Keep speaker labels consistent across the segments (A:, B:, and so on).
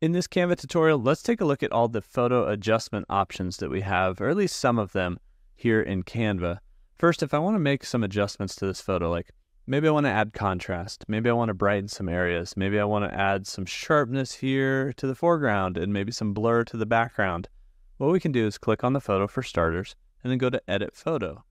A: In this Canva tutorial, let's take a look at all the photo adjustment options that we have, or at least some of them here in Canva. First, if I want to make some adjustments to this photo, like maybe I want to add contrast, maybe I want to brighten some areas, maybe I want to add some sharpness here to the foreground and maybe some blur to the background. What we can do is click on the photo for starters and then go to Edit Photo.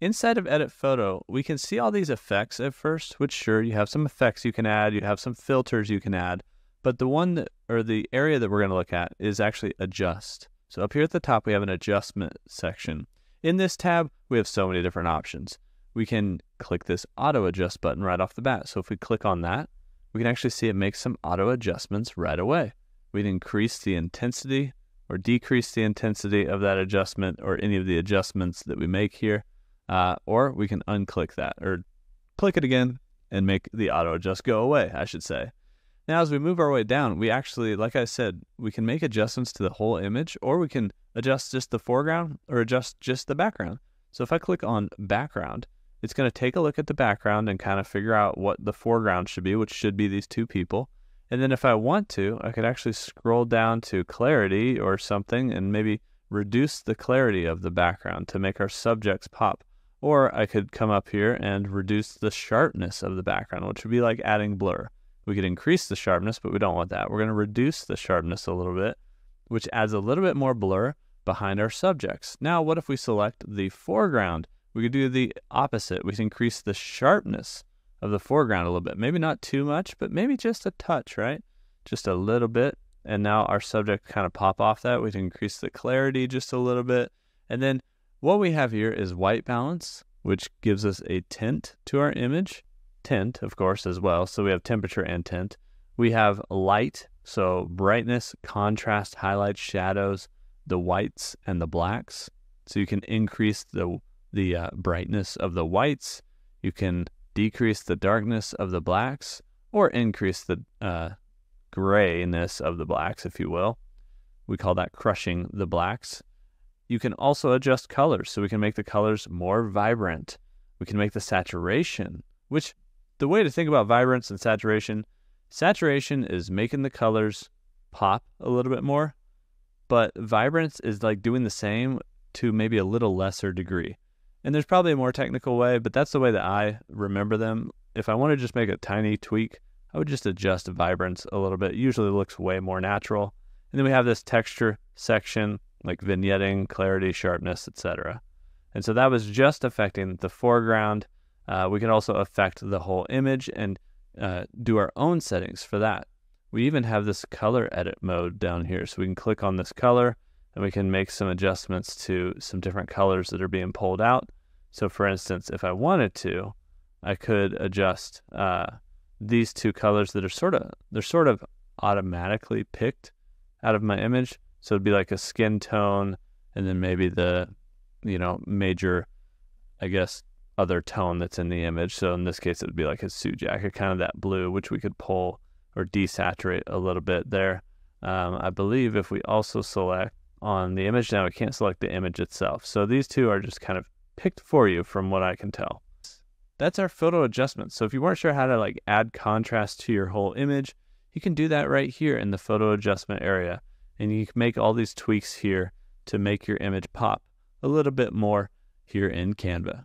A: Inside of Edit Photo, we can see all these effects at first, which sure, you have some effects you can add, you have some filters you can add, but the one that, or the area that we're going to look at is actually adjust. So up here at the top, we have an adjustment section. In this tab, we have so many different options. We can click this auto adjust button right off the bat. So if we click on that, we can actually see it makes some auto adjustments right away. We'd increase the intensity or decrease the intensity of that adjustment or any of the adjustments that we make here. Uh, or we can unclick that or click it again and make the auto adjust go away, I should say. Now, as we move our way down, we actually, like I said, we can make adjustments to the whole image, or we can adjust just the foreground or adjust just the background. So if I click on background, it's going to take a look at the background and kind of figure out what the foreground should be, which should be these two people. And then if I want to, I could actually scroll down to clarity or something and maybe reduce the clarity of the background to make our subjects pop. Or I could come up here and reduce the sharpness of the background, which would be like adding blur. We could increase the sharpness, but we don't want that. We're going to reduce the sharpness a little bit, which adds a little bit more blur behind our subjects. Now, what if we select the foreground? We could do the opposite. We can increase the sharpness of the foreground a little bit. Maybe not too much, but maybe just a touch, right? Just a little bit. And now our subject kind of pop off that. We can increase the clarity just a little bit. And then what we have here is white balance, which gives us a tint to our image tint, of course, as well. So we have temperature and tint. We have light, so brightness, contrast, highlights, shadows, the whites and the blacks. So you can increase the the uh, brightness of the whites. You can decrease the darkness of the blacks, or increase the uh, grayness of the blacks, if you will. We call that crushing the blacks. You can also adjust colors, so we can make the colors more vibrant. We can make the saturation, which the way to think about vibrance and saturation, saturation is making the colors pop a little bit more, but vibrance is like doing the same to maybe a little lesser degree. And there's probably a more technical way, but that's the way that I remember them. If I want to just make a tiny tweak, I would just adjust vibrance a little bit. It usually looks way more natural. And then we have this texture section like vignetting, clarity, sharpness, etc. And so that was just affecting the foreground uh, we can also affect the whole image and uh, do our own settings for that. We even have this color edit mode down here. So we can click on this color and we can make some adjustments to some different colors that are being pulled out. So for instance, if I wanted to, I could adjust uh, these two colors that are sort of, they're sort of automatically picked out of my image. So it'd be like a skin tone and then maybe the, you know, major, I guess, other tone that's in the image. So in this case, it would be like his suit jacket, kind of that blue, which we could pull or desaturate a little bit there. Um, I believe if we also select on the image now, we can't select the image itself. So these two are just kind of picked for you from what I can tell. That's our photo adjustment. So if you weren't sure how to like add contrast to your whole image, you can do that right here in the photo adjustment area. And you can make all these tweaks here to make your image pop a little bit more here in Canva.